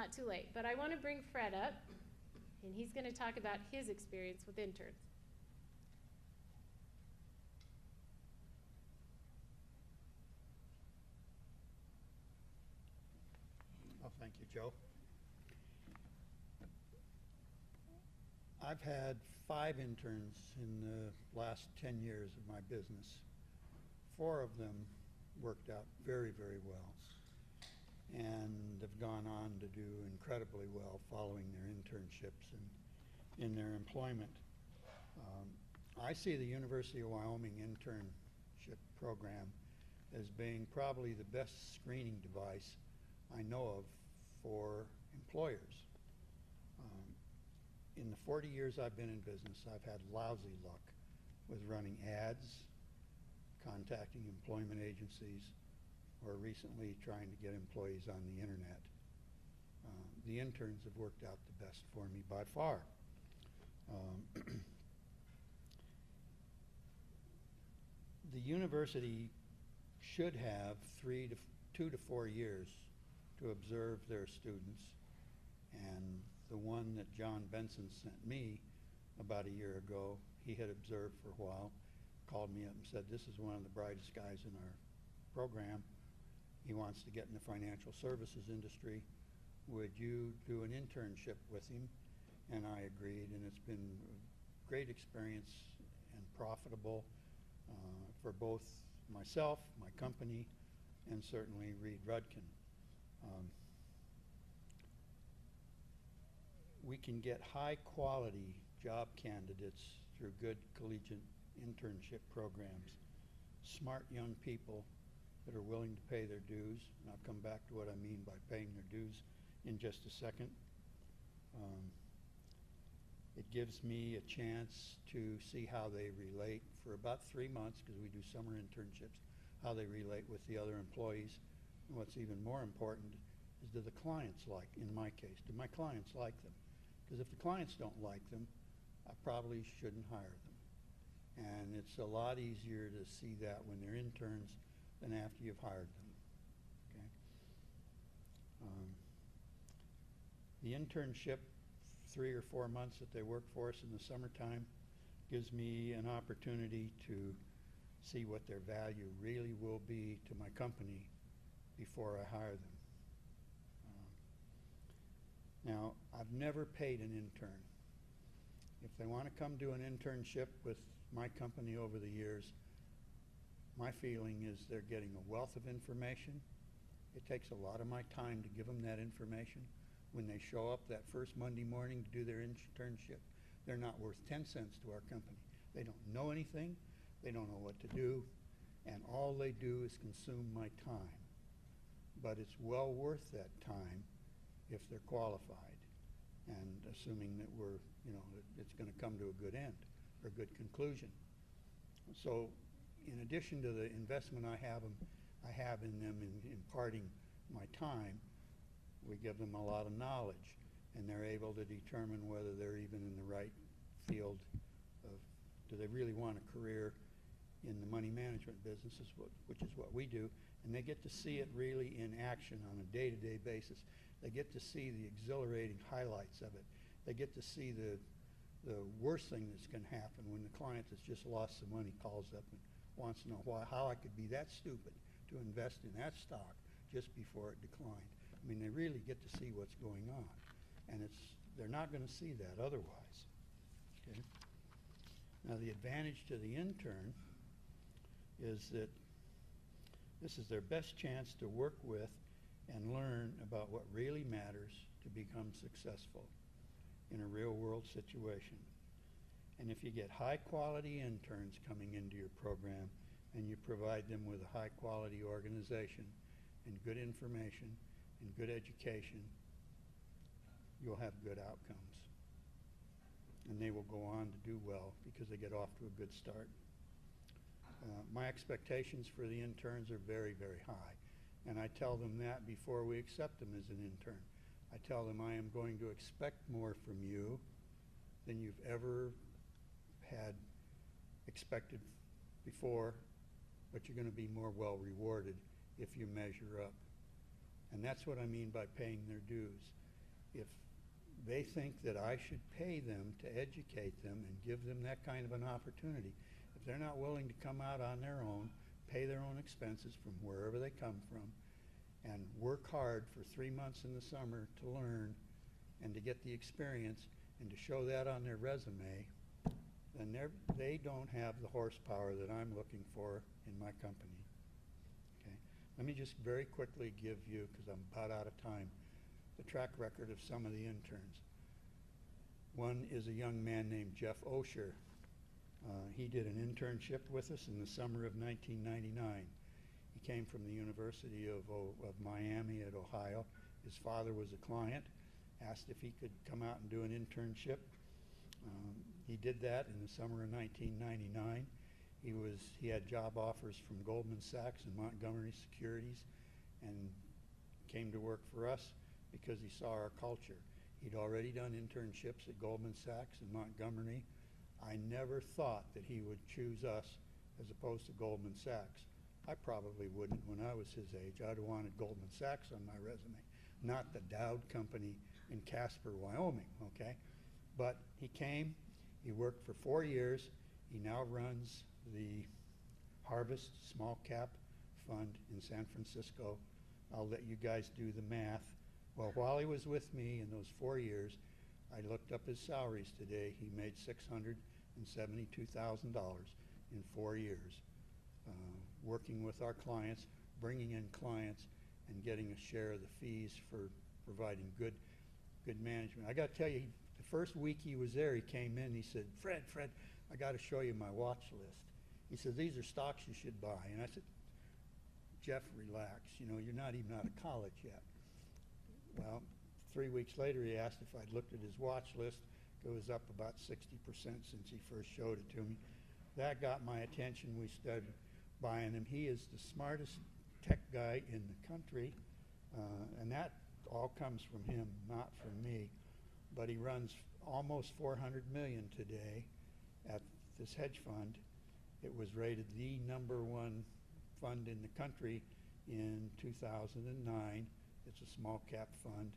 not too late. But I want to bring Fred up, and he's going to talk about his experience with interns. Oh, thank you, Joe. I've had five interns in the last 10 years of my business. Four of them worked out very, very well and have gone on to do incredibly well following their internships and in their employment. Um, I see the University of Wyoming internship program as being probably the best screening device I know of for employers. Um, in the 40 years I've been in business, I've had lousy luck with running ads, contacting employment agencies, or recently trying to get employees on the internet. Um, the interns have worked out the best for me by far. Um, the university should have three to two to four years to observe their students. And the one that John Benson sent me about a year ago, he had observed for a while, called me up and said, this is one of the brightest guys in our program. He wants to get in the financial services industry. Would you do an internship with him? And I agreed, and it's been a great experience and profitable uh, for both myself, my company, and certainly Reed Rudkin. Um, we can get high-quality job candidates through good collegiate internship programs. Smart young people that are willing to pay their dues, and I'll come back to what I mean by paying their dues in just a second. Um, it gives me a chance to see how they relate for about three months, because we do summer internships, how they relate with the other employees. And what's even more important is do the clients like, in my case, do my clients like them? Because if the clients don't like them, I probably shouldn't hire them. And it's a lot easier to see that when they're interns than after you've hired them. Okay? Um, the internship, three or four months that they work for us in the summertime, gives me an opportunity to see what their value really will be to my company before I hire them. Um, Now, I've never paid an intern. If they want to come do an internship with my company over the years, my feeling is they're getting a wealth of information. It takes a lot of my time to give them that information. When they show up that first Monday morning to do their internship, they're not worth 10 cents to our company. They don't know anything, they don't know what to do, and all they do is consume my time. But it's well worth that time if they're qualified, and assuming that we're, you know, it's going to come to a good end, or a good conclusion. So in addition to the investment I have, 'em- I have in them in imparting my time, we give them a lot of knowledge, and they're able to determine whether they're even in the right field of, do they really want a career in the money management business, which is what we do, and they get to see it really in action on a day-to-day basis. They get to see the exhilarating highlights of it. They get to see the, the worst thing that's going to happen when the client that's just lost some money calls up and wants to know why, how I could be that stupid to invest in that stock just before it declined. I mean, they really get to see what's going on. And it's, they're not going to see that otherwise. Okay? Now, the advantage to the intern is that this is their best chance to work with and learn about what really matters to become successful in a real-world situation. And if you get high-quality interns coming into your program and you provide them with a high-quality organization and good information and good education, you'll have good outcomes. And they will go on to do well because they get off to a good start. Uh, My expectations for the interns are very, very high. And I tell them that before we accept them as an intern. I tell them I am going to expect more from you than you've ever had expected before, but you're going to be more well rewarded if you measure up. And that's what I mean by paying their dues. if they think that I should pay them to educate them and give them that kind of an opportunity, if they're not willing to come out on their own, pay their own expenses from wherever they come from, and work hard for three months in the summer to learn and to get the experience and to show that on their resume, then they don't have the horsepower that I'm looking for in my company. Okay? Let me just very quickly give you, because I'm about out of time, the track record of some of the interns. One is a young man named Jeff Osher. Uh, he did an internship with us in the summer of 1999. He came from the University of, O- of Miami at Ohio. His father was a client, asked if he could come out and do an internship. Um, he did that in the summer of 1999. He was he had job offers from Goldman Sachs and Montgomery Securities, and came to work for us because he saw our culture. He'd already done internships at Goldman Sachs and Montgomery. I never thought that he would choose us as opposed to Goldman Sachs. I probably wouldn't when I was his age. I'd have wanted Goldman Sachs on my resume, not the Dowd Company in Casper, Wyoming, okay? But he came, he worked for four years. He now runs the Harvest Small Cap Fund in San Francisco. I'll let you guys do the math. Well, while he was with me in those four years, I looked up his salaries today. He made six hundred and seventy-two thousand dollars in four years, uh, working with our clients, bringing in clients, and getting a share of the fees for providing good, good management. I got to tell you, the first week he was there, he came in. He said, "Fred, Fred, I got to show you my watch list." He said, "These are stocks you should buy." And I said, "Jeff, relax. You know, you're not even out of college yet." Well, three weeks later, he asked if I'd looked at his watch list. It was up about 60% since he first showed it to me. That got my attention. We started buying him. He is the smartest tech guy in the country, uh, and that all comes from him, not from me. But he runs almost 400 million today at this hedge fund. It was rated the number one fund in the country in 2009. It's a small cap fund.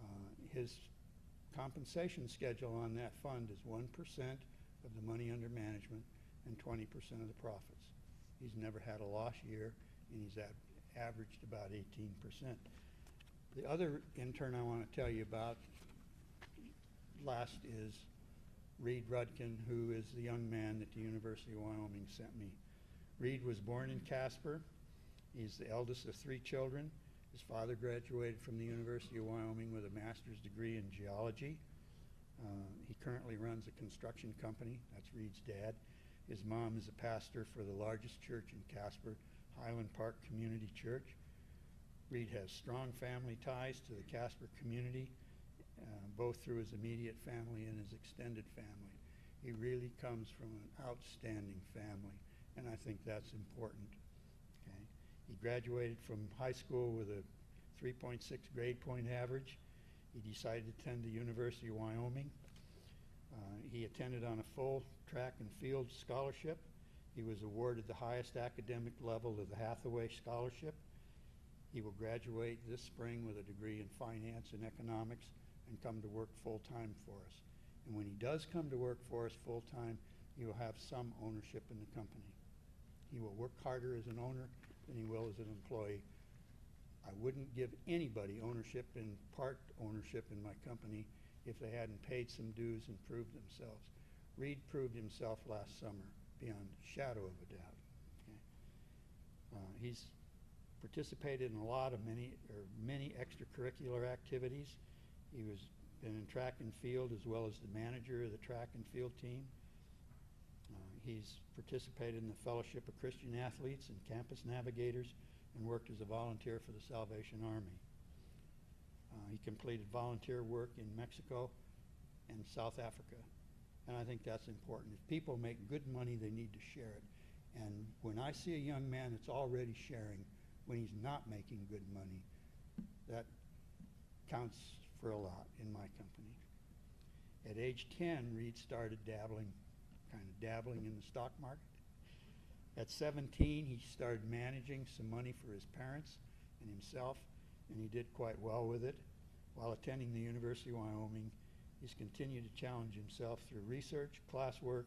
Uh, His compensation schedule on that fund is 1% of the money under management and 20% of the profits. He's never had a loss year, and he's averaged about 18%. The other intern I want to tell you about last is Reed Rudkin, who is the young man that the University of Wyoming sent me. Reed was born in Casper. He's the eldest of three children. His father graduated from the University of Wyoming with a master's degree in geology. Uh, he currently runs a construction company. That's Reed's dad. His mom is a pastor for the largest church in Casper, Highland Park Community Church. Reed has strong family ties to the Casper community, both through his immediate family and his extended family. He really comes from an outstanding family, and I think that's important. Okay. He graduated from high school with a 3.6 grade point average. He decided to attend the University of Wyoming. Uh, he attended on a full track and field scholarship. He was awarded the highest academic level of the Hathaway Scholarship. He will graduate this spring with a degree in finance and economics and come to work full-time for us. And when he does come to work for us full-time, he will have some ownership in the company. He will work harder as an owner than he will as an employee. I wouldn't give anybody ownership and part ownership in my company if they hadn't paid some dues and proved themselves. Reed proved himself last summer beyond shadow of a doubt. Okay? Uh, he's participated in a lot of many or many extracurricular activities. He was been in track and field as well as the manager of the track and field team. Uh, he's participated in the Fellowship of Christian Athletes and Campus Navigators and worked as a volunteer for the Salvation Army. Uh, he completed volunteer work in Mexico and South Africa. And I think that's important. If people make good money, they need to share it. And when I see a young man that's already sharing when he's not making good money, that counts for a lot in my company. At age 10, Reed started dabbling, kind of dabbling in the stock market. At 17, he started managing some money for his parents and himself, and he did quite well with it. While attending the University of Wyoming, he's continued to challenge himself through research, classwork,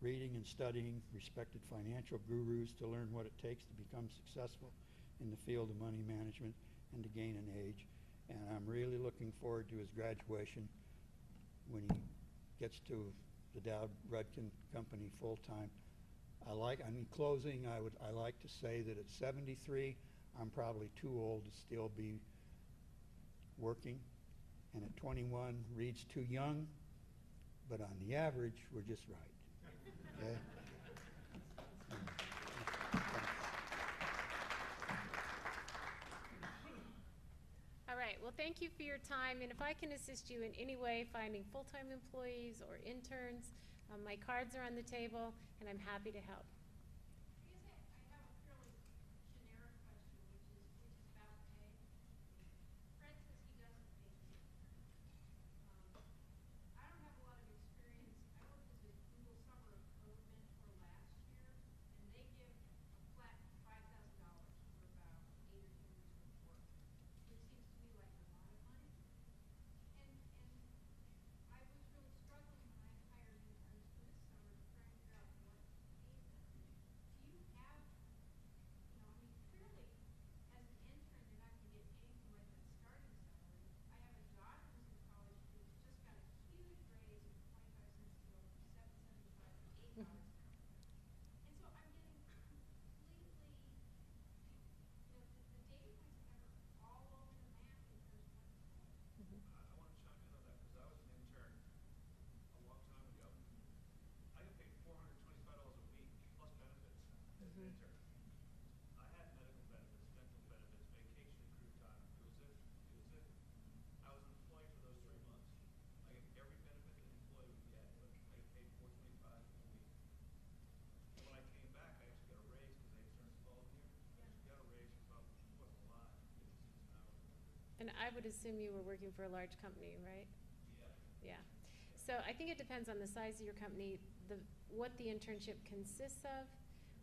reading and studying respected financial gurus to learn what it takes to become successful in the field of money management and to gain an age. And I'm really looking forward to his graduation when he gets to the Dowd Rudkin Company full-time. I like, I mean, closing, I would, I like to say that at seventy-three, I'm probably too old to still be working. And at twenty-one, Reed's too young, but on the average, we're just right. Okay? Well, thank you for your time, and if I can assist you in any way finding full-time employees or interns, um, my cards are on the table, and I'm happy to help. I guess I, I have a fairly generic question, which is, which is about pay. Fred says he doesn't pay his intern. Um, I don't have a lot of experience, I worked as a Google Summer of Code mentor last year, and they give a flat five thousand dollars for about eight or ten years of work, which seems to me like a lot of money. And, and I was really struggling when I hired interns for this summer to try and figure out what to pay them. Do you have, you know, I mean, clearly, as an intern, you're not gonna get anything like that starting salary. I have a daughter who's in college who's just got a huge raise of twenty-five cents to go from seven seventy-five to eight dollars an hour. And so I'm getting completely, you know, the, the data points are never all over the map in terms of what to pay. Mm-hmm. I, I wanna chime in on that, cause I was an intern a long time ago. I got paid four hundred twenty-five dollars a week plus benefits as an Mhm. intern. I had medical benefits, dental benefits, vacation accrued time, it was it, it was it. I was an employee for those three months. I get every benefit that an employee would get, but I get paid four twenty-five a week. And when I came back, I actually got a raise, cause they had turned following year. I actually got a raise for about, wasn't a lot, fifty cents an hour. And I would assume you were working for a large company, right? Yeah. Yeah. So I think it depends on the size of your company, the, what the internship consists of,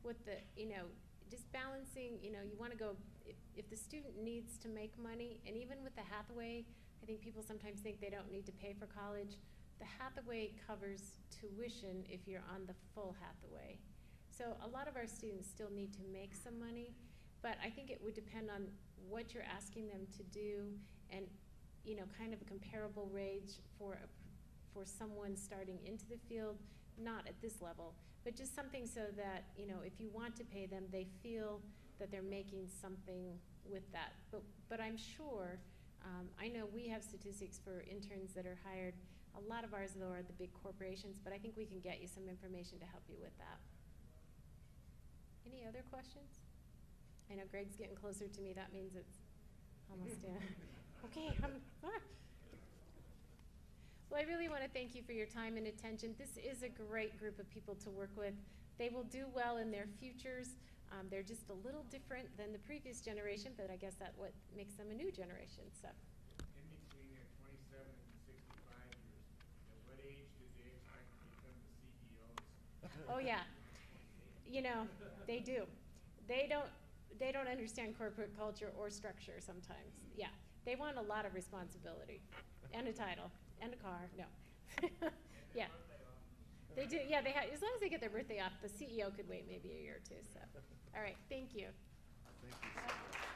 what the, you know, just balancing, you know, you wanna go, if, if the student needs to make money, and even with the Hathaway, I think people sometimes think they don't need to pay for college. The Hathaway covers tuition if you're on the full Hathaway. So a lot of our students still need to make some money, but I think it would depend on what you're asking them to do and, you know, kind of a comparable wage for a, for someone starting into the field, not at this level, but just something so that, you know, if you want to pay them, they feel that they're making something with that. But, but I'm sure, um, I know we have statistics for interns that are hired. A lot of ours though are the big corporations, but I think we can get you some information to help you with that. Any other questions? I know Greg's getting closer to me, that means it's almost, yeah. Okay, I'm, ah. Well, I really want to thank you for your time and attention. This is a great group of people to work with. They will do well in their futures. Um, they're just a little different than the previous generation, but I guess that what makes them a new generation, so. In between their twenty-seven and sixty-five years, at what age did they expect to become the CEOs? Oh, yeah. You know, they do. They don't, they don't understand corporate culture or structure sometimes. Yeah, they want a lot of responsibility and a title and a car, no. Yeah. They do, yeah, they have, as long as they get their birthday off, the CEO could wait maybe a year or two, so. All right, thank you. Thank you.